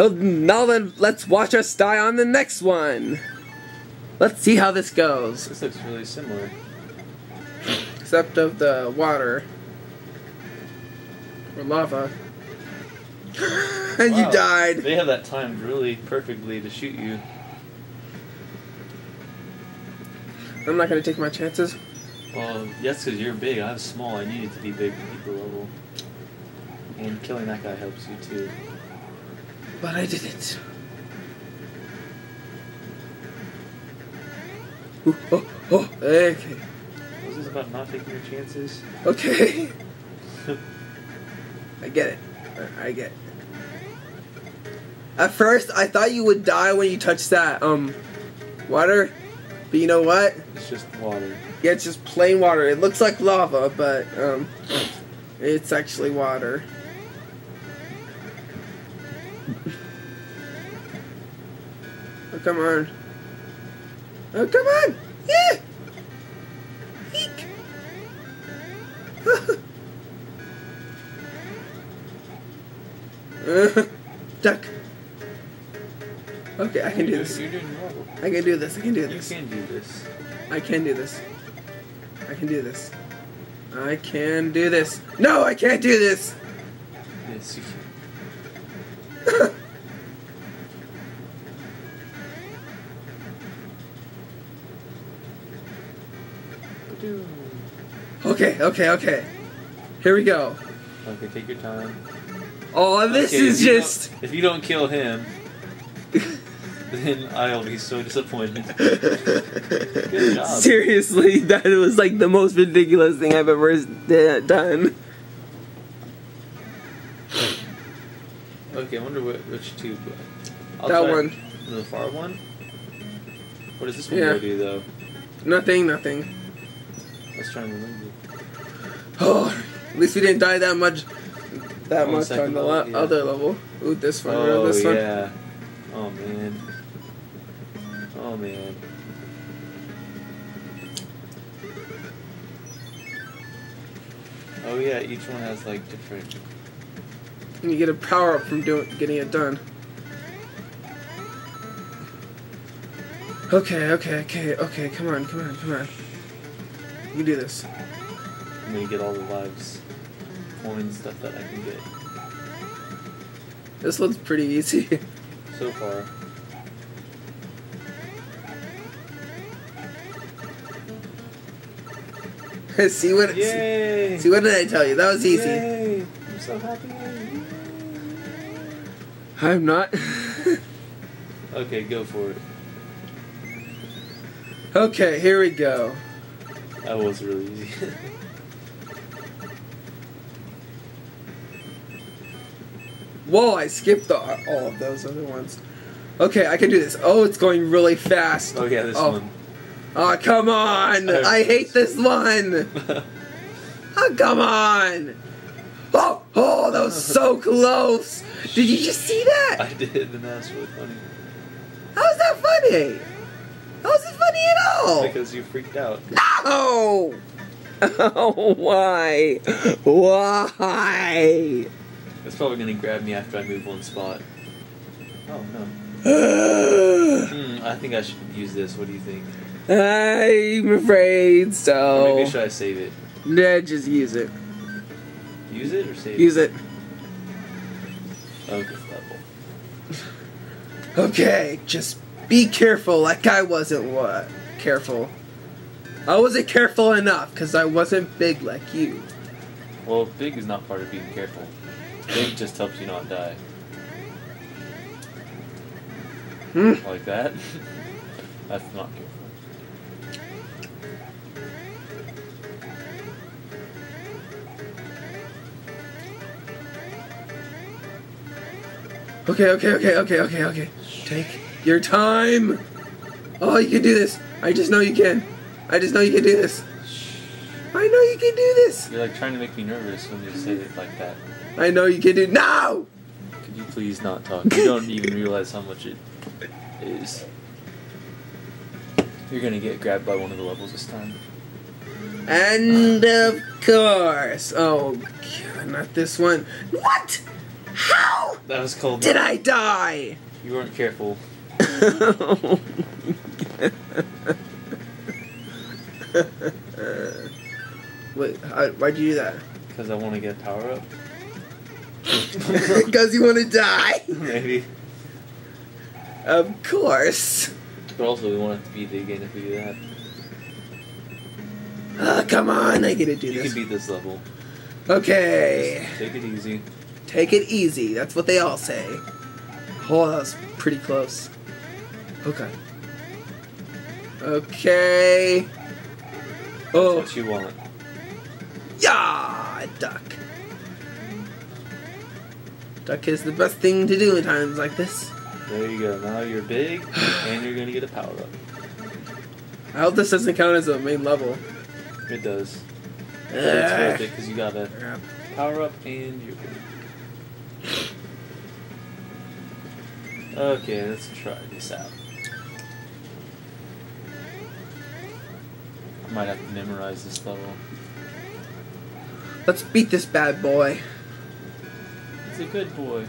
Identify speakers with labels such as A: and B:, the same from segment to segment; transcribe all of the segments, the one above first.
A: Oh, now then, let's watch us die on the next one. Let's see how this goes.
B: This looks really similar.
A: Except of the water. Or lava. and you died.
B: They have that timed really perfectly to shoot you.
A: I'm not gonna take my chances.
B: Well, yes, because you're big. I'm small. I needed to be big to beat the level. And killing that guy helps you too.
A: But I didn't. Ooh, oh, oh, okay.
B: Was this about not taking your chances?
A: Okay. I get it. I- I get it. At first, I thought you would die when you touched that, um, water. But you know what?
B: It's just water.
A: Yeah, it's just plain water. It looks like lava, but, um, it's actually water. Oh, come on. Oh, come on! Yeah! Eek! Uh, duck. Okay, I can do this.
B: You're doing well.
A: I can do this. I can do this.
B: You can do this.
A: I can do this. I can do this. I can do this. No, I can't do this.
B: Yes, you can. Ba-doom.
A: Okay, okay, okay. Here we go.
B: Okay, take your time.
A: Oh, this
B: Okay,
A: is just.
B: If you don't kill him, then I'll be so disappointed.
A: Seriously, that was like the most ridiculous thing I've ever done.
B: Okay, I wonder what, which tube. I'll
A: That one.
B: The far one? What does this one
A: Yeah.
B: do, though?
A: Nothing, nothing.
B: Let's try and remember.
A: Oh, at least we didn't die that much. That much on the
B: level, yeah.
A: other level. Ooh, this one,
B: Oh,
A: this one.
B: yeah. Oh, man. Oh, man. Oh, yeah, each one has, like, different...
A: And you get a power up from doing getting it done. Okay, okay, okay, okay. Come on, come on, come on. You can do this.
B: I'm gonna get all the lives, coins, stuff that I can get.
A: This one's pretty easy.
B: So far.
A: see what?
B: Yay!
A: See what did I tell you? That was easy.
B: Yay! I'm so happy.
A: I'm not.
B: Okay, go for it.
A: okay, here we go.
B: That was really easy.
A: Whoa, I skipped the, all of those other ones. Okay, I can do this. Oh, it's going really fast.
B: oh yeah, this
A: Oh.
B: one.
A: Oh, come on!
B: Oh.
A: I hate this one! Oh, come on! Oh, oh, that was so close! Did you just see that?
B: I did, and that's really funny.
A: How is that funny? How is it funny at all?
B: Because you freaked out.
A: No! Oh, why? Why?
B: It's probably gonna grab me after I move one spot. Oh no. Hmm, I think I should use this. What do you think?
A: I'm afraid
B: Or
A: so.
B: maybe should I save it?
A: Nah, just use it.
B: Use it or save
A: Use it.
B: Use it? Okay, level.
A: Okay, just be careful like I wasn't what? Careful. I wasn't careful enough because I wasn't big like you.
B: Well, big is not part of being careful. Big just helps you not die.
A: Hmm.
B: Like that. That's not careful.
A: Okay, okay, okay, okay, okay, okay. Take your time. Oh, you can do this. I just know you can. I just know you can do this. I know you can do this.
B: You're like trying to make me nervous when you say it like that.
A: I know you can do. it No!
B: Could you please not talk? You don't even realize how much it is. You're gonna get grabbed by one of the levels this time.
A: And of course. Oh, God, not this one. What? How
B: That was cold.
A: did I die?
B: You weren't careful.
A: Wait, how, why'd you do that?
B: Because I want to get power up.
A: Because you want to die?
B: Maybe.
A: Of course.
B: But also, we want it to beat the game if we do that.
A: Ah, come on, I get to do
B: You
A: this.
B: can beat this level.
A: Okay.
B: Just take it easy.
A: Take it easy. That's what they all say. Oh, that was pretty close. Okay. Okay.
B: That's
A: Oh,
B: what you want.
A: yeah, duck. Duck is the best thing to do in times like this.
B: There you go. Now you're big, and you're gonna get a power up.
A: I hope this doesn't count as a main level.
B: It does. But it's worth ah. it because you got a power up and you're good. Okay, let's try this out. Might have to memorize this level.
A: Let's beat this bad boy.
B: It's a good boy.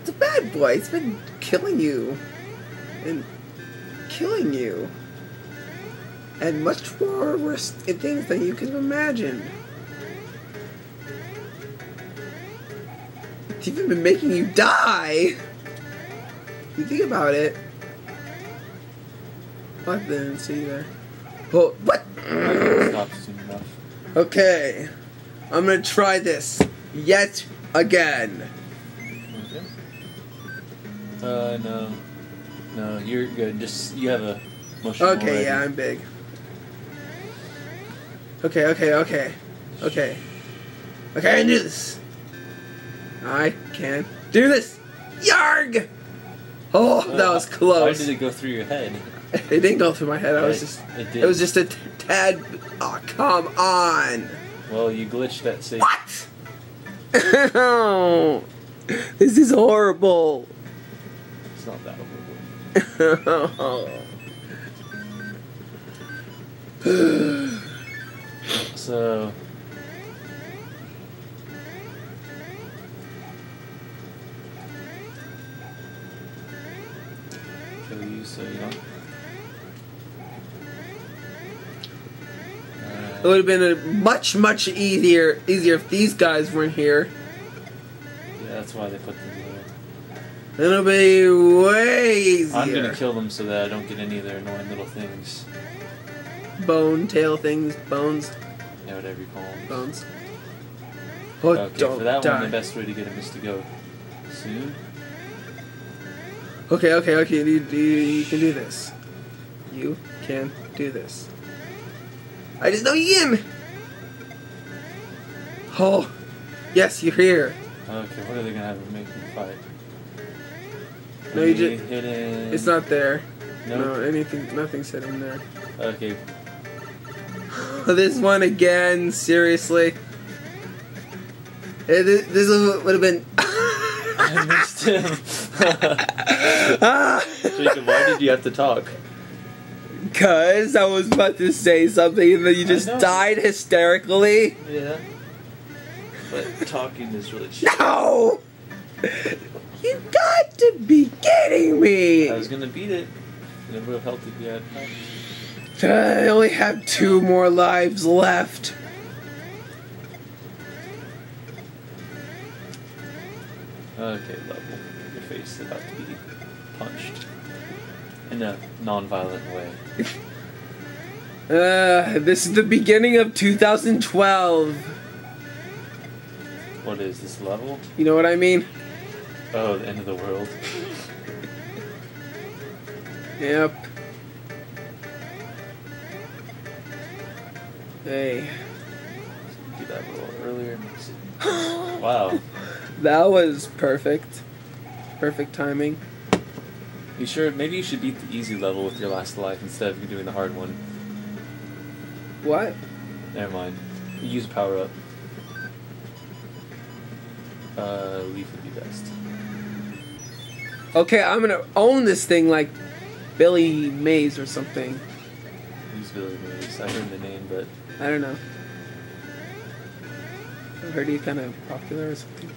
A: It's a bad boy. It's been killing you. And killing you. And much more worse things than you could have imagined. It's even been making you die. You think about it. What then? See there. Oh, what?
B: Stop soon enough.
A: Okay. I'm gonna try this yet again.
B: Okay. Uh, no. No, you're good. Just, you have a motion
A: Okay,
B: already.
A: yeah, I'm big. Okay, okay, okay. Okay. Okay, I can do this. I can do this. Yarg! Oh, that was close.
B: Why did it go through your head?
A: It didn't go through my head. I was just.
B: it did.
A: It was just a t- tad. Oh, come on.
B: Well, you glitched that save.
A: What? this is horrible.
B: It's not that horrible. So, kill you so you don't.
A: It would have been a much, much easier, easier if these guys weren't here.
B: yeah, that's why they put them there.
A: It'll be way easier.
B: I'm gonna kill them so that I don't get any of their annoying little things.
A: Bone, tail things, bones,
B: Yeah, whatever you call them.
A: bones. Oh,
B: Okay,
A: don't
B: for that
A: die.
B: one, the best way to get him is to go soon.
A: Okay, okay, okay. You, you, you can do this. You can do this. I just know can. Oh, yes, you're here.
B: Okay, what are they gonna have him make me fight?
A: No, you just-
B: hidden.
A: It's not there.
B: Nope.
A: No, anything, nothing's sitting there.
B: Okay,
A: this one again, seriously. Eh, This, this would have been.
B: I missed him. Jacob, why did you have to talk?
A: Cause I was about to say something and then you just died hysterically.
B: Yeah. But talking is really cheap.
A: No! You got to be kidding me!
B: I was gonna beat it, and it would have helped if you had help.
A: I only have two more lives left.
B: Okay, level. Your face is about to be punched. In a non-violent way.
A: Uh, this is the beginning of 2012.
B: What is this level?
A: You know what I mean?
B: Oh, the end of the world.
A: Yep. Hey.
B: Do that a little earlier. Wow.
A: That was perfect. Perfect timing.
B: You sure? Maybe you should beat the easy level with your last life instead of doing the hard one.
A: What?
B: Never mind. Use power up. Uh, leaf would be best.
A: Okay, I'm gonna own this thing like Billy Mays or something.
B: Use Billy Mays. I heard the name, but
A: I don't know. I heard he's kind of popular or something.